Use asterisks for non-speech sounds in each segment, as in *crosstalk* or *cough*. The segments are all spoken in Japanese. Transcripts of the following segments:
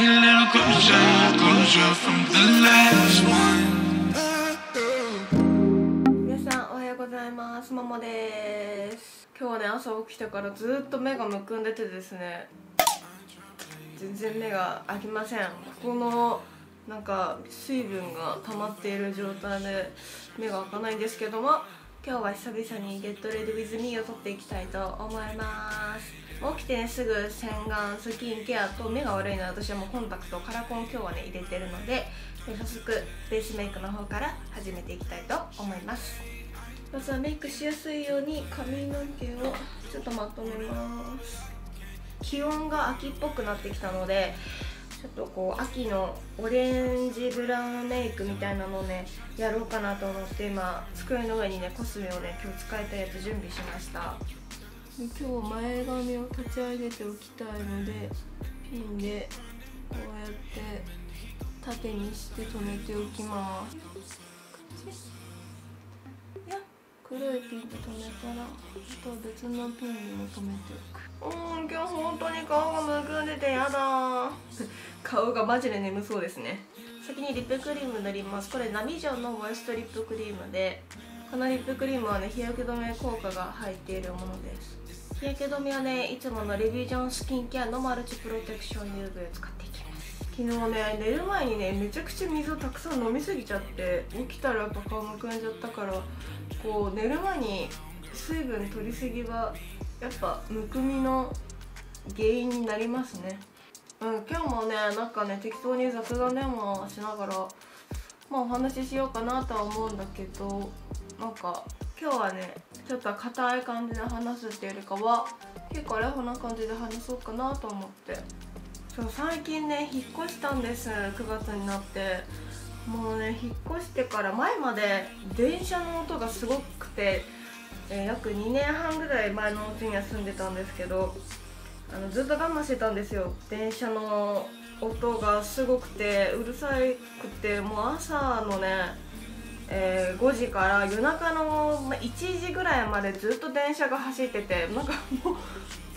皆さんおはようございます。ももです。今日はね朝起きてからずっと目がむくんでてですね。全然目が開きません。ここのなんか水分が溜まっている状態で目が開かないんですけども今日は久々に「Get Ready With Me」を撮っていきたいと思います。起きてねすぐ洗顔スキンケアと目が悪いので私はもうコンタクトカラコン今日はね入れてるので早速ベースメイクの方から始めていきたいと思います。まずはメイクしやすいように髪の毛をちょっとまとめます。気温が秋っぽくなってきたのでちょっとこう秋のオレンジブラウンメイクみたいなのをねやろうかなと思って今机の上にねコスメをね今日使いたいやつ準備しました。今日前髪を立ち上げておきたいのでピンでこうやって縦にして留めておきます。いや黒いピンで留めたらあとは別のピンにも留めて。おくうん今日本当に顔がむくんでてやだ。*laughs* 顔がマジで眠そうですね。先にリップクリーム塗ります。これナミジョンのモイストリップクリームでこのリップクリームはね日焼け止め効果が入っているものです。日焼け止めはねいつものレビジョンスキンケアのマルチプロテクション UV を使っていきます。昨日ね寝る前にねめちゃくちゃ水をたくさん飲みすぎちゃって起きたらやっぱ顔むくんじゃったからこう寝る前に水分取りすぎはやっぱむくみの原因になりますね。うん今日もねなんかね適当に雑談電話しながらまあお話ししようかなとは思うんだけどなんか今日はねちょっと硬い感じで話すっていうよりかは結構ラフな感じで話そうかなと思って。そう最近ね引っ越したんです。9月になって。もうね引っ越してから前まで電車の音がすごくて、えー、約2年半ぐらい前のうちには住んでたんですけどあのずっと我慢してたんですよ。電車の音がすごくてうるさくてもう朝のねえー、5時から夜中の1時ぐらいまでずっと電車が走っててなんかもう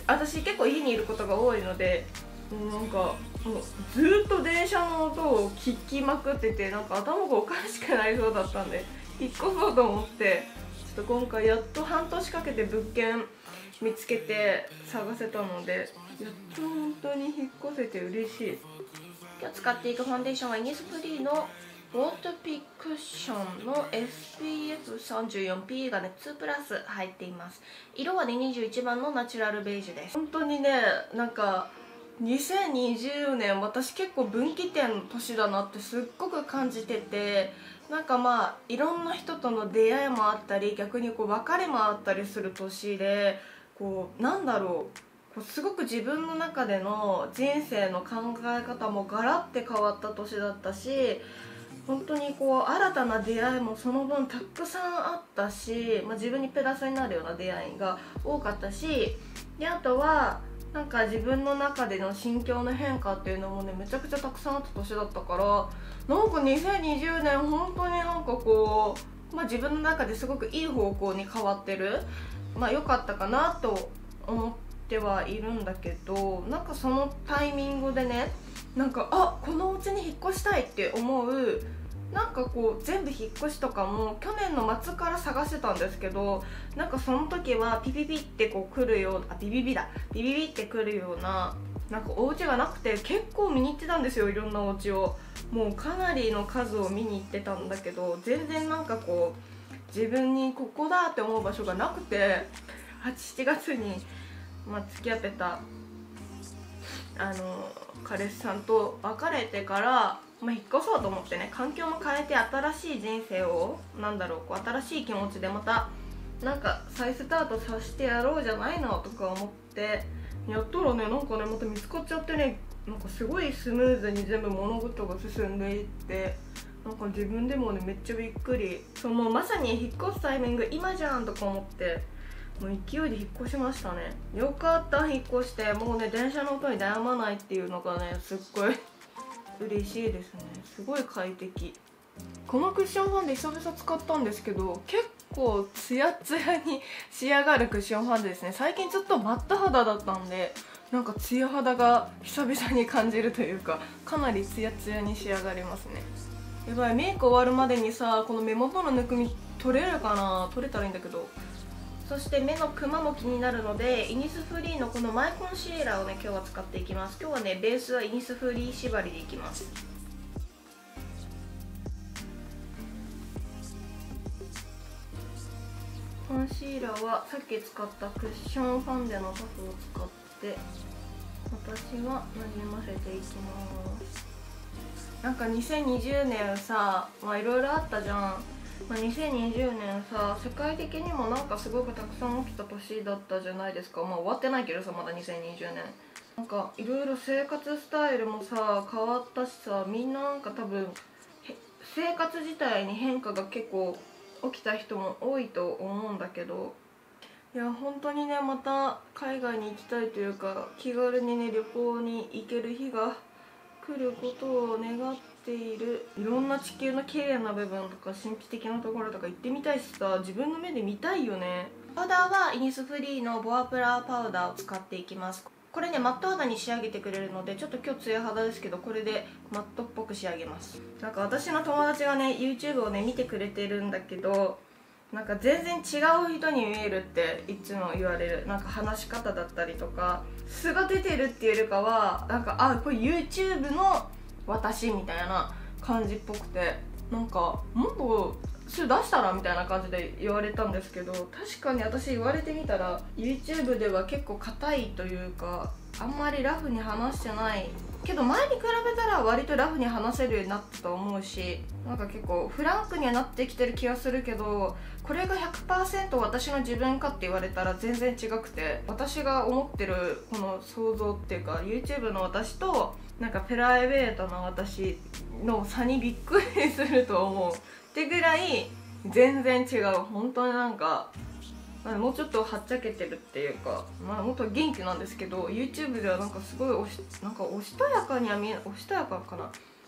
私結構家にいることが多いのでなんかもうずっと電車の音を聞きまくっててなんか頭がおかしくなりそうだったんで引っ越そうと思ってちょっと今回やっと半年かけて物件見つけて探せたのでやっと本当に引っ越せて嬉しい。今日使っていくファンデーションはイニスフリーのウォートピクションの SPF34P がね2プラス入っています。色はね21番のナチュラルベージュです。本当にねなんか2020年私結構分岐点の年だなってすっごく感じててなんかまあいろんな人との出会いもあったり逆にこう別れもあったりする年でこうなんだろうすごく自分の中での人生の考え方もガラッて変わった年だったし本当にこう新たな出会いもその分たくさんあったし、まあ、自分にプラスになるような出会いが多かったしであとはなんか自分の中での心境の変化っていうのもねめちゃくちゃたくさんあった年だったからなんか2020年本当になんかこう、まあ、自分の中ですごくいい方向に変わってるまあ良かったかなと思ってはいるんだけどなんかそのタイミングでねなんかあこのお家に引っ越したいって思うなんかこう全部引っ越しとかも去年の末から探してたんですけどなんかその時はピピピってこう来るようなあビビビだ。ビビビって来るようななんかお家がなくて結構見に行ってたんですよいろんなお家を。もうかなりの数を見に行ってたんだけど全然なんかこう自分にここだって思う場所がなくて7月に、まあ、付き合ってたあの彼氏さんと別れてから、まあ、引っ越そうと思ってね環境も変えて新しい人生をなんだろうこう新しい気持ちでまたなんか再スタートさせてやろうじゃないのとか思ってやったらねなんかねまた見つかっちゃってねなんかすごいスムーズに全部物事が進んでいってなんか自分でもねめっちゃびっくり。そのまさに引っ越すタイミング今じゃんとか思って。もう勢いで引っ越しましたね。よかった引っ越してもうね電車の音に悩まないっていうのがねすっごい嬉しいですね。すごい快適。このクッションファンで久々使ったんですけど結構ツヤツヤに仕上がるクッションファンデですね。最近ずっとマット肌だったんでなんかツヤ肌が久々に感じるというかかなりツヤツヤに仕上がりますね。やばいメイク終わるまでにさこの目元のぬくみ取れるかな？取れたらいいんだけど。そして目のクマも気になるのでイニスフリーのこのマイコンシーラーをね今日は使っていきます。今日はねベースはイニスフリー縛りでいきます。コンシーラーはさっき使ったクッションファンデのパフを使って私はなじませていきます。なんか2020年さまあいろいろあったじゃん、まあ、2020年さ世界的にもなんかすごくたくさん起きた年だったじゃないですか。まあ終わってないけどさまだ2020年なんかいろいろ生活スタイルもさ変わったしさみんななんか多分生活自体に変化が結構起きた人も多いと思うんだけど。いや本当にねまた海外に行きたいというか気軽にね旅行に行ける日が来ることを願ってているいろんな地球の綺麗な部分とか神秘的なところとか行ってみたいしさ自分の目で見たいよね。パウダーはイニスフリーのボアプラーパウダーを使っていきます。これねマット肌に仕上げてくれるのでちょっと今日ツヤ肌ですけどこれでマットっぽく仕上げます。なんか私の友達がね YouTube をね見てくれてるんだけどなんか全然違う人に見えるっていつも言われる。なんか話し方だったりとか素が出てるっていうよりかはなんかあこれ YouTube の私みたいな感じっぽくてなんかもっと出したらみたいな感じで言われたんですけど確かに私言われてみたら YouTube では結構硬いというかあんまりラフに話してない。けど前に比べたら割とラフに話せるようになったと思うしなんか結構フランクにはなってきてる気がするけどこれが100%私の自分かって言われたら全然違くて私が思ってるこの想像っていうか YouTube の私となんかプライベートの私の差にびっくりすると思う。ってぐらい全然違う。本当になんかもうちょっとはっちゃけてるっていうかまあもっと元気なんですけど YouTube ではなんかすごいおしなんかおしとやかには見えおしとやかかな。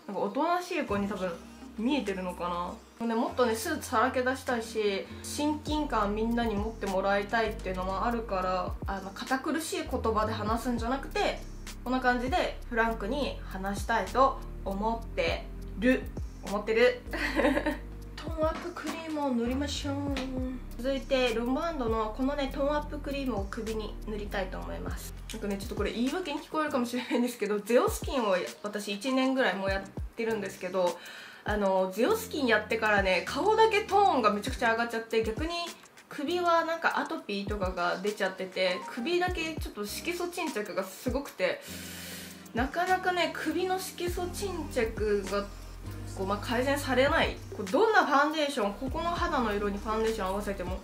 なんかおとなしい子に多分見えてるのかな、ね、もっとねスーツさらけ出したいし親近感みんなに持ってもらいたいっていうのもあるからあの堅苦しい言葉で話すんじゃなくてこんな感じでフランクに話したいと思ってる。思ってる。*laughs* トーンアップクリームを塗りましょう。続いてルマンドのこのねトーンアップクリームを首に塗りたいと思います。なんかねちょっとこれ言い訳に聞こえるかもしれないんですけどゼオスキンを私1年ぐらいもうやってるんですけどあのゼオスキンやってからね顔だけトーンがめちゃくちゃ上がっちゃって逆に首はなんかアトピーとかが出ちゃってて首だけちょっと色素沈着がすごくてなかなかね首の色素沈着がこう、まあ、改善されない。こうどんなファンデーションここの肌の色にファンデーション合わせても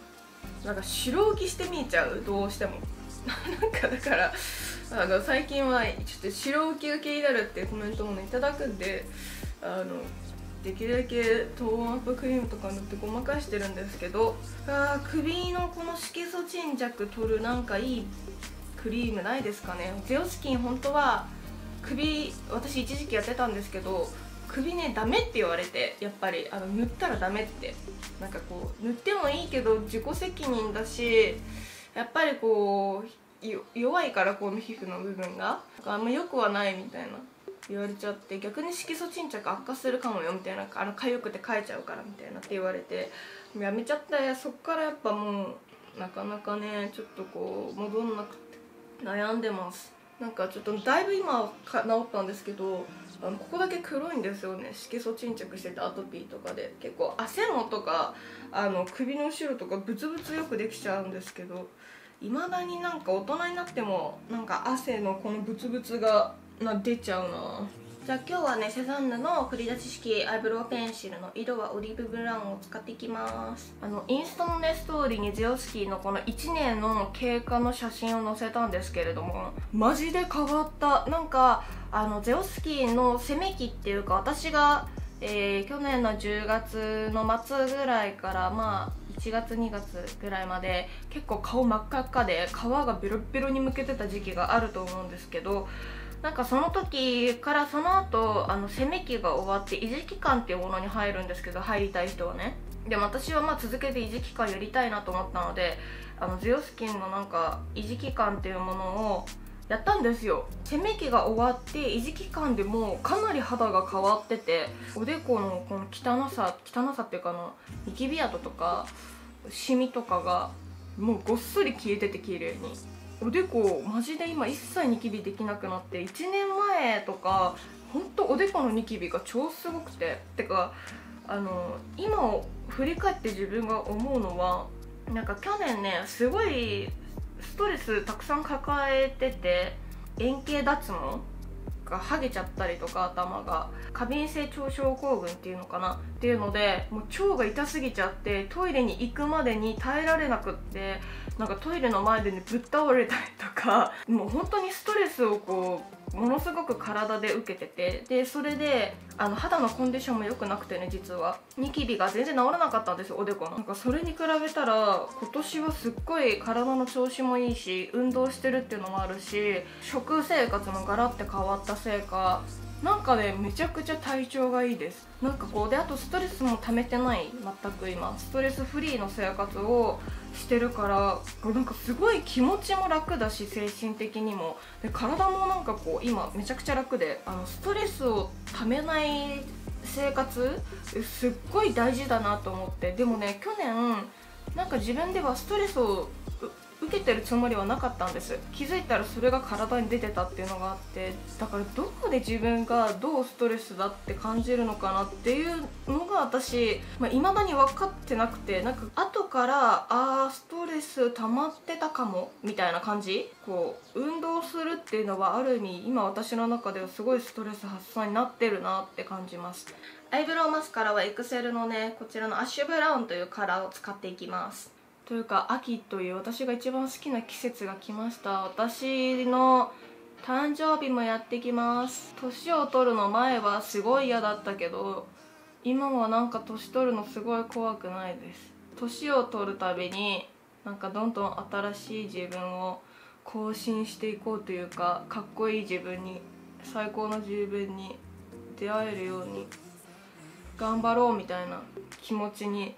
なんか白浮きして見えちゃう。どうしても。*laughs* なんかだからあの最近はちょっと白浮きが気になるってコメントもねいただくんであのできるだけトーンアップクリームとか塗ってごまかしてるんですけどあ首のこの色素沈着取るなんかいいクリームないですかね。ゼオスキン本当は首私一時期やってたんですけど首ねダメって言われてやっぱりあの塗ったらダメってなんかこう塗ってもいいけど自己責任だしやっぱりこう弱いからこの皮膚の部分が。あんま良くはないみたいな言われちゃって逆に色素沈着悪化するかもよみたいなあの痒くて書いちゃうからみたいなって言われてやめちゃったそっからやっぱもうなかなかねちょっとこう戻んなくて悩んでます。なんかちょっとだいぶ今治ったんですけどあのここだけ黒いんですよね。色素沈着しててアトピーとかで。結構汗のとかあの首の後ろとかブツブツよくできちゃうんですけどいまだになんか大人になってもなんか汗のこのブツブツがな出ちゃうな。じゃあ今日はねセザンヌの振り出し式アイブロウペンシルの色はオリーブブラウンを使っていきます。あのインスタのねストーリーにゼオスキーのこの1年の経過の写真を載せたんですけれどもマジで変わった。なんかあのゼオスキーの攻め期っていうか私が、えー、去年の10月の末ぐらいからまあ1月2月ぐらいまで結構顔真っ赤っかで皮がベロベロにむけてた時期があると思うんですけどなんかその時からその後あの攻め期が終わって維持期間っていうものに入るんですけど入りたい人はね。でも私はまあ続けて維持期間やりたいなと思ったのであのゼオスキンのなんか維持期間っていうものをやったんですよ。攻め期が終わって維持期間でもかなり肌が変わってておでこのこの汚さ汚さっていうかあのニキビ跡とかシミとかがもうごっそり消えてて綺麗に。おでこマジで今一切ニキビできなくなって1年前とか本当おでこのニキビが超すごくててかあの今を振り返って自分が思うのはなんか去年ねすごいストレスたくさん抱えてて円形脱毛が剥げちゃったりとか頭が過敏性腸症候群っていうのかなっていうのでもう腸が痛すぎちゃってトイレに行くまでに耐えられなくってなんかトイレの前でねぶっ倒れたりとかもう本当にストレスをこうものすごく体で受けててでそれであの肌のコンディションも良くなくてね実は。ニキビが全然治らなかったんですよおでこの。なんかそれに比べたら今年はすっごい体の調子もいいし運動してるっていうのもあるし食生活もガラッて変わったせいかなんかねめちゃくちゃ体調がいいです。なんかこうであとストレスも溜めてない。全く今。ストレスフリーの生活をしてるからなんかすごい気持ちも楽だし精神的にも。で体もなんかこう今めちゃくちゃ楽であのストレスを溜めない生活すっごい大事だなと思って。でもね去年なんか自分ではストレスをけてるつもりはなかったんです。気づいたらそれが体に出てたっていうのがあってだからどこで自分がどうストレスだって感じるのかなっていうのが私いまあ、未だに分かってなくてなんか後からあーストレス溜まってたかもみたいな感じ。こう運動するっていうのはある意味今私の中ではすごいストレス発散になってるなって感じます。アイブロウマスカラはエクセルのねこちらのアッシュブラウンというカラーを使っていきます。というか秋という私が一番好きな季節が来ました。私の誕生日もやってきます。年を取るの前はすごい嫌だったけど今はなんか年取るのすごい怖くないです。年を取るたびになんかどんどん新しい自分を更新していこうというかかっこいい自分に最高の自分に出会えるように頑張ろうみたいな気持ちに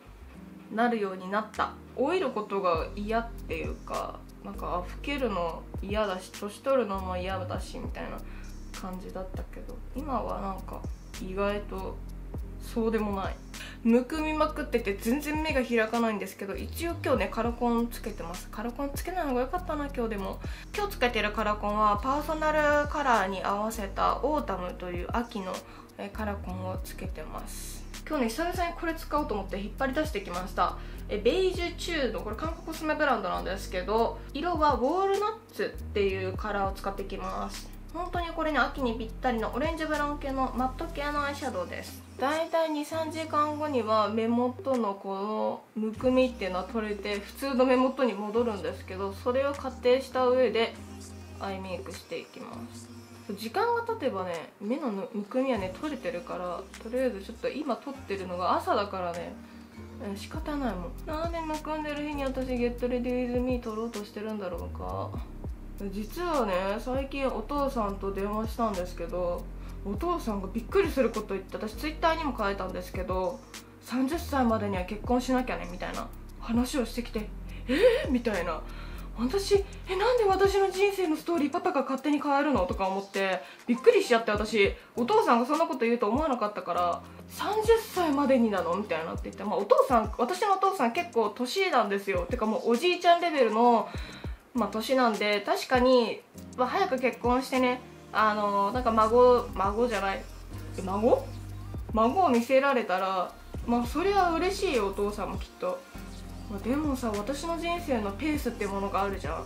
なるようになった。老いることが嫌っていうかなんか老けるの嫌だし年取るのも嫌だしみたいな感じだったけど今はなんか意外とそうでもない。むくみまくってて全然目が開かないんですけど一応今日ねカラコンつけてます。カラコンつけないのが良かったな今日でも。今日つけてるカラコンはパーソナルカラーに合わせたオータムという秋のカラコンをつけてます。今日ね久々にこれ使おうと思って引っ張り出してきました。え BEIGE CHUU で。これ韓国コスメブランドなんですけど色はウォールナッツっていうカラーを使っていきます。本当にこれね秋にぴったりのオレンジブラウン系のマット系のアイシャドウです。だいたい23時間後には目元のこのむくみっていうのは取れて普通の目元に戻るんですけどそれを仮定した上でアイメイクしていきます。時間が経てばね目のむくみはね取れてるからとりあえずちょっと今撮ってるのが朝だからね仕方ないもん。なんでむくんでる日に私ゲットレディーズミー撮ろうとしてるんだろうか。実はね最近お父さんと電話したんですけどお父さんがびっくりすること言って私ツイッターにも書いたんですけど30歳までには結婚しなきゃねみたいな話をしてきてえー、みたいな。私えなんで私の人生のストーリーパパが勝手に変えるのとか思ってびっくりしちゃって私。お父さんがそんなこと言うと思わなかったから30歳までになのみたいなって言って、まあ、お父さん私のお父さん結構年なんですよ。てかもうおじいちゃんレベルのまあ年なんで確かに、まあ、早く結婚してねあのなんか孫孫じゃない孫？孫を見せられたらまあそれは嬉しいよお父さんもきっと。ま、でもさ私の人生のペースってものがあるじゃん。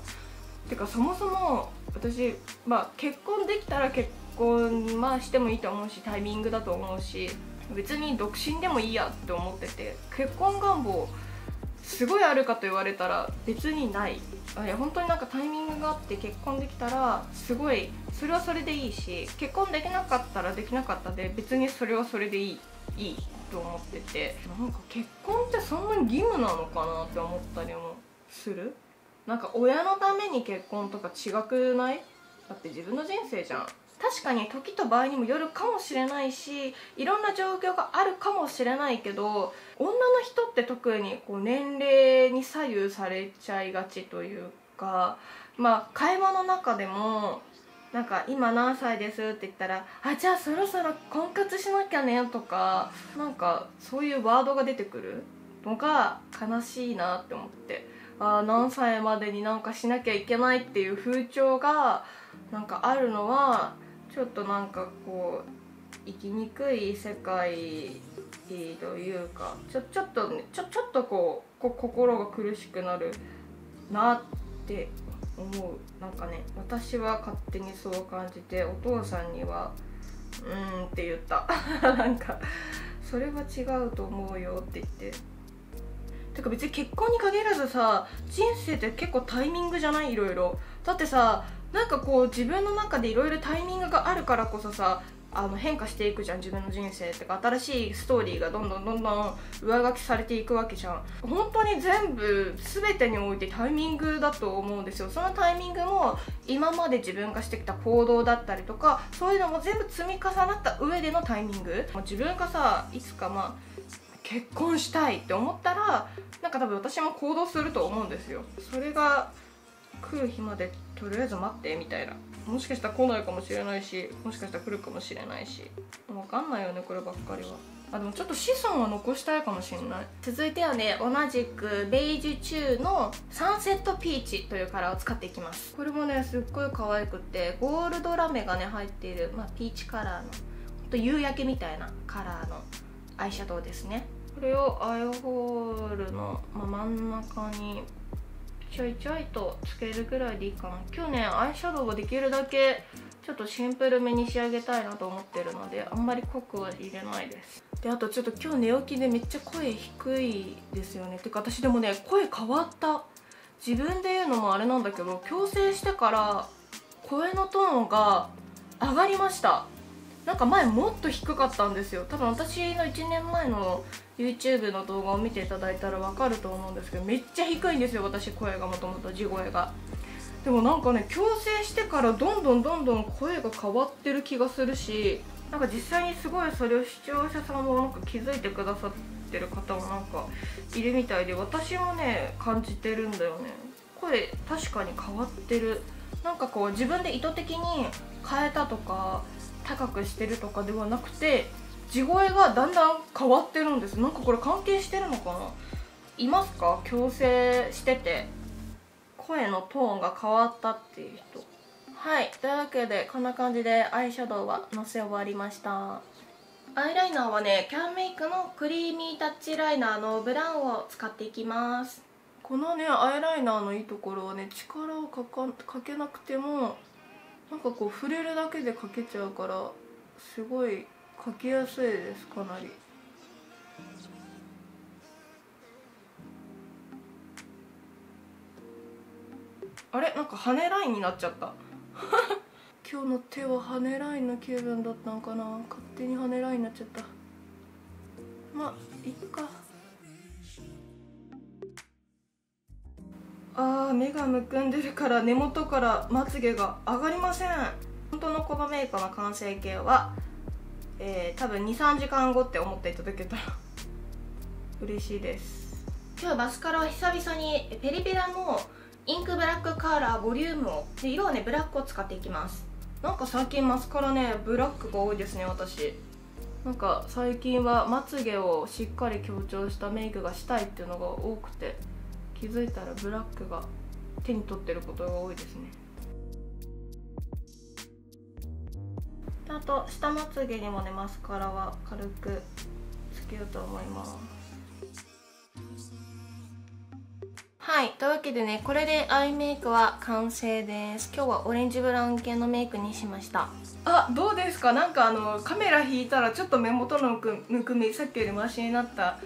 てかそもそも私まあ結婚できたら結婚まあしてもいいと思うしタイミングだと思うし別に独身でもいいやって思ってて結婚願望すごいあるかと言われたら別にない。いや本当になんかタイミングがあって結婚できたらすごいそれはそれでいいし結婚できなかったらできなかったで別にそれはそれでいい。いいと思っててなんか結婚ってそんなに義務なのかなって思ったりもする？なんか親のために結婚とか違くない？だって自分の人生じゃん。確かに時と場合にもよるかもしれないしいろんな状況があるかもしれないけど女の人って特にこう年齢に左右されちゃいがちというかまあ会話の中でもなんか今何歳ですって言ったらあじゃあそろそろ婚活しなきゃねとかなんかそういうワードが出てくる？のが悲しいなって思って。ああ何歳までになんかしなきゃいけないっていう風潮がなんかあるのはちょっとなんかこう生きにくい世界というかちょちょっとねちょちょっとこうこ心が苦しくなるなって思う。なんかね私は勝手にそう感じてお父さんには「うん」って言った。*laughs* なんかそれは違うと思うよって言って。てか別に結婚に限らずさ人生って結構タイミングじゃない？いろいろ。だってさなんかこう自分の中でいろいろタイミングがあるからこそさあの変化していくじゃん自分の人生ってか新しいストーリーがどんどんどんどん上書きされていくわけじゃん。本当に全部全てにおいてタイミングだと思うんですよ。そのタイミングも今まで自分がしてきた行動だったりとかそういうのも全部積み重なった上でのタイミング。自分がさいつかまあ結婚したいって思ったらなんか多分私も行動すると思うんですよ。それが来る日までとりあえず待ってみたいな。もしかしたら来ないかもしれないしもしかしたら来るかもしれないし。分かんないよねこればっかりは。あでもちょっと子孫は残したいかもしれない。続いてはね同じくベージュ中のサンセットピーチというカラーを使っていきます。これもねすっごい可愛くってゴールドラメがね入っている、まあ、ピーチカラーのほんと夕焼けみたいなカラーのアイシャドウですね。これをアイホールの、ま真ん中にちょいちょいとつけるぐらいでいいかな。今日ねアイシャドウをできるだけちょっとシンプルめに仕上げたいなと思ってるのであんまり濃くは入れないです。であとちょっと今日寝起きでめっちゃ声低いですよね。てか私でもね声変わった。自分で言うのもあれなんだけど矯正してから声のトーンが上がりました。なんか前もっと低かったんですよ。多分私の1年前の YouTube の動画を見ていただいたら分かると思うんですけどめっちゃ低いんですよ私声がもともと地声が。でもなんかね矯正してからどんどんどんどん声が変わってる気がするしなんか実際にすごいそれを視聴者さんもなんか気づいてくださってる方もなんかいるみたいで私もね感じてるんだよね。声確かに変わってる。なんかこう自分で意図的に変えたとか高くしてるとかではなくて地声がだんだん変わってるんです。なんかこれ関係してるのかな？いますか？矯正してて。声のトーンが変わったっていう人。はい。というわけでこんな感じでアイシャドウはのせ終わりました。アイライナーはねキャンメイクのクリーミータッチライナーのブラウンを使っていきます。このねアイライナーのいいところはね力をかけなくてもなんかこう触れるだけで描けちゃうからすごい描きやすいですかなり。あれ？なんか羽ラインになっちゃった。*laughs* 今日の手は羽ラインの気分だったのかな。勝手に羽ラインになっちゃった。まあいっか。あー目がむくんでるから根元からまつげが上がりません。本当のこのメイクの完成形は、えー、多分23時間後って思っていただけたら *laughs* 嬉しいです。今日マスカラは久々にペリペラのインクブラックカーラーボリュームをで色はねブラックを使っていきます。なんか最近マスカラねブラックが多いですね私。なんか最近はまつげをしっかり強調したメイクがしたいっていうのが多くて。気づいたらブラックが手に取ってることが多いですね。あと下まつげにもねマスカラは軽くつけようと思います。はいというわけでねこれでアイメイクは完成です。今日はオレンジブラウン系のメイクにしました。あどうですか？なんかあのカメラ引いたらちょっと目元のむくみさっきよりマシになった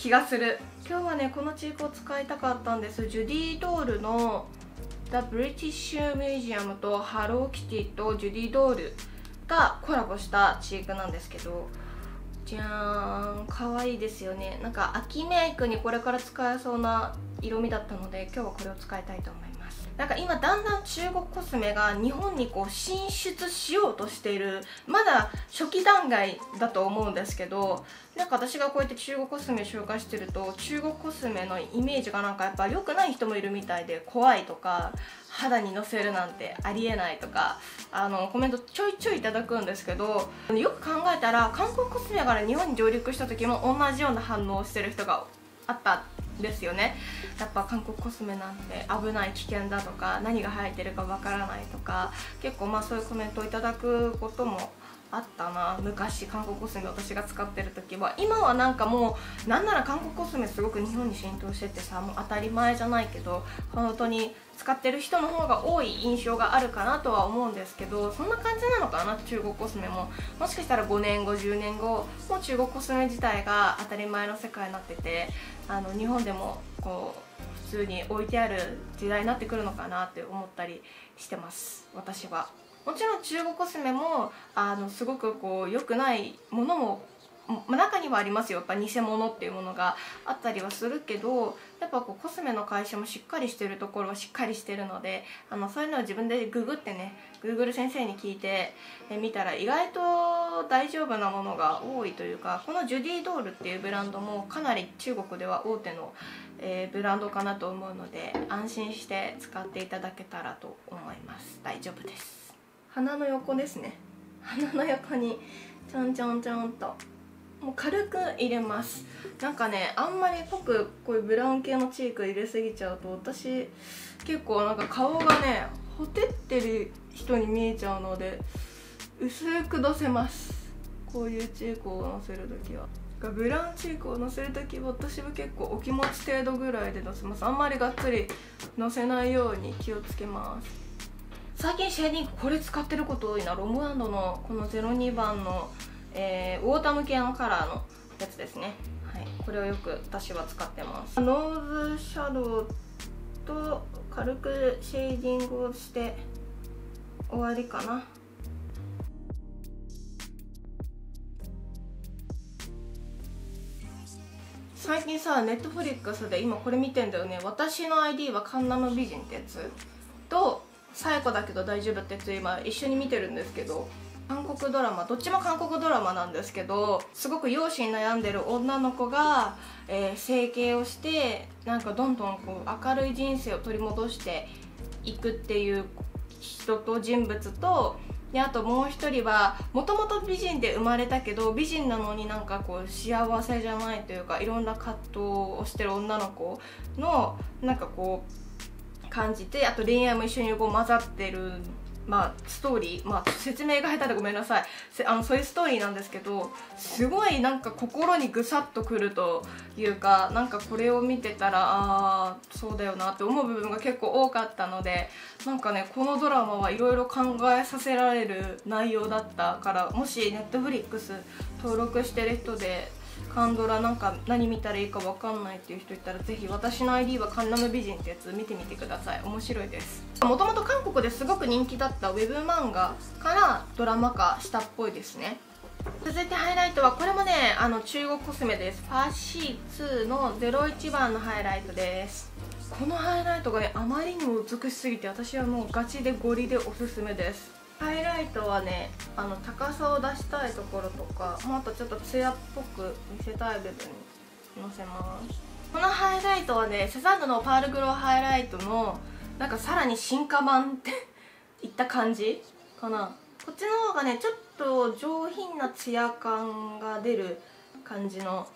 気がする。今日はねこのチークを使いたかったんです。ジュディ・ドールの The British Museum とハローキティとジュディ・ドールがコラボしたチークなんですけどじゃーん可愛いですよね。なんか秋メイクにこれから使えそうな色味だったので今日はこれを使いたいと思います。なんか今だんだん中国コスメが日本にこう進出しようとしているまだ初期段階だと思うんですけどなんか私がこうやって中国コスメ紹介してると中国コスメのイメージがなんかやっぱ良くない人もいるみたいで怖いとか肌にのせるなんてありえないとかあのコメントちょいちょいいただくんですけどよく考えたら韓国コスメから日本に上陸した時も同じような反応をしてる人があったんですよね。やっぱ韓国コスメなんて危ない危険だとか何が入ってるかわからないとか結構まあそういうコメントをいただくこともあったな昔韓国コスメ私が使ってる時は今はなんかもうなんなら韓国コスメすごく日本に浸透しててさもう当たり前じゃないけど本当に使ってる人の方が多い印象があるかなとは思うんですけどそんな感じなのかな中国コスメももしかしたら5年後10年後もう中国コスメ自体が当たり前の世界になっててあの日本でもこう普通に置いてある時代になってくるのかなって思ったりしてます私は。もちろん中国コスメもあのすごくこう良くないものも中にはありますよ。やっぱ偽物っていうものがあったりはするけどやっぱこうコスメの会社もしっかりしてるところはしっかりしてるのであのそういうのを自分でググってね Google 先生に聞いてみたら意外と大丈夫なものが多いというかこのジュディ・ドールっていうブランドもかなり中国では大手の、えー、ブランドかなと思うので安心して使っていただけたらと思います。大丈夫です。鼻の横ですね。鼻の横にちょんちょんちょんと。もう軽く入れます。なんかねあんまり濃くこういうブラウン系のチーク入れすぎちゃうと私結構なんか顔がねほてってる人に見えちゃうので薄くのせます。こういうチークをのせる時は。ブラウンチークをのせる時は私は結構お気持ち程度ぐらいでのせます。あんまりがっつりのせないように気をつけます。最近シェーディングこれ使ってること多いな。 rom&nd のこの02番の、えー、オータム系のカラーのやつですね、はい、これをよく私は使ってます。ノーズシャドウと軽くシェーディングをして終わりかな。最近さネットフリックスで今これ見てんだよね。私の ID はカンナム美人ってやつと最後だけど大丈夫ってやつ今一緒に見てるんですけど韓国ドラマどっちも韓国ドラマなんですけどすごく容姿に悩んでる女の子が、えー、整形をしてなんかどんどんこう明るい人生を取り戻していくっていう人と人物とであともう一人はもともと美人で生まれたけど美人なのになんかこう幸せじゃないというかいろんな葛藤をしてる女の子のなんかこう感じてあと恋愛も一緒にこう混ざってるまあ、ストーリー、まあ、説明が下手でごめんなさい。あのそういうストーリーなんですけどすごいなんか心にぐさっとくるというかなんかこれを見てたらああそうだよなって思う部分が結構多かったのでなんかねこのドラマはいろいろ考えさせられる内容だったからもし Netflix 登録してる人でカンドラなんか何見たらいいか分かんないっていう人いたらぜひ私の ID はカンナム美人ってやつ見てみてください。面白いです。もともと韓国ですごく人気だったウェブ漫画からドラマ化したっぽいですね。続いてハイライトはこれもねあの中国コスメです。ファーシー2の01番のハイライトです。このハイライトがねあまりにも美しすぎて私はもうガチでゴリでおすすめです。ハイライトはねあの高さを出したいところとかもあとちょっとツヤっぽく見せたい部分にのせます。このハイライトはねセザンヌのパールグローハイライトのなんかさらに進化版っていった感じかな。こっちの方がねちょっと上品なツヤ感が出る感じの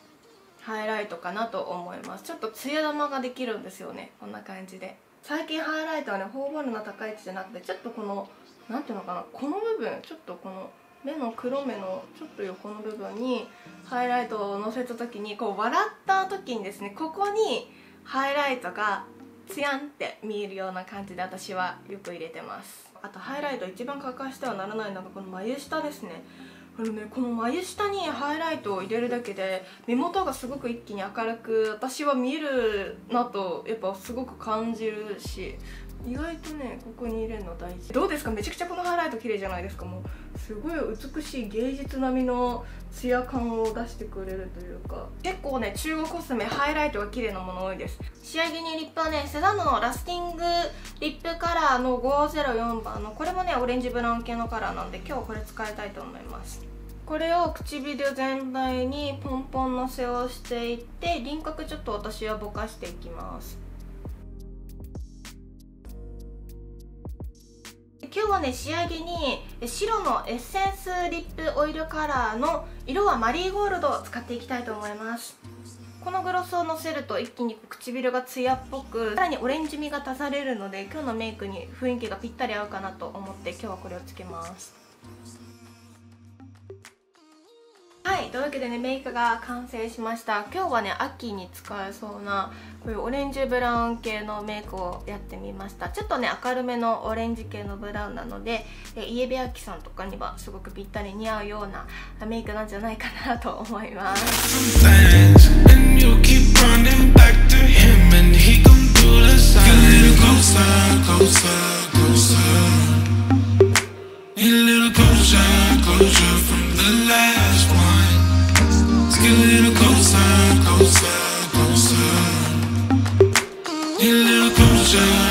ハイライトかなと思います。ちょっとツヤ玉ができるんですよね。こんな感じで。最近ハイライトはね頬張るの高い位置じゃなくてちょっとこの何ていうのかなこの部分ちょっとこの目の黒目のちょっと横の部分にハイライトをのせた時にこう笑った時にですねここにハイライトがツヤンって見えるような感じで私はよく入れてます。あとハイライト一番欠かしてはならないのがこの眉下ですね。このねこの眉下にハイライトを入れるだけで目元がすごく一気に明るく私は見えるなとやっぱすごく感じるし意外とねここに入れるの大事。どうですか？めちゃくちゃこのハイライト綺麗じゃないですか？もうすごい美しい芸術並みのツヤ感を出してくれるというか。結構ね中国コスメハイライトが綺麗なもの多いです。仕上げにリップはねセザンヌのラスティングリップカラーの504番のこれもねオレンジブラウン系のカラーなんで今日これ使いたいと思います。これを唇全体にポンポンのせをしていって輪郭ちょっと私はぼかしていきます。今日はね仕上げに白のエッセンスリップオイルカラーの色はマリーゴールドを使っていきたいと思います。このグロスをのせると一気に唇がツヤっぽくさらにオレンジ味が足されるので今日のメイクに雰囲気がぴったり合うかなと思って今日はこれをつけます。というわけでねメイクが完成しました。今日はね秋に使えそうなこういうオレンジブラウン系のメイクをやってみました。ちょっとね明るめのオレンジ系のブラウンなのでイエベアキさんとかにはすごくぴったり似合うようなメイクなんじゃないかなと思います「Closure, closer from A little closer, closer. Get a little closer.